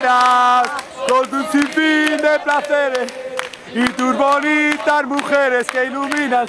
con un sinfín de placeres y tus bonitas mujeres que iluminas.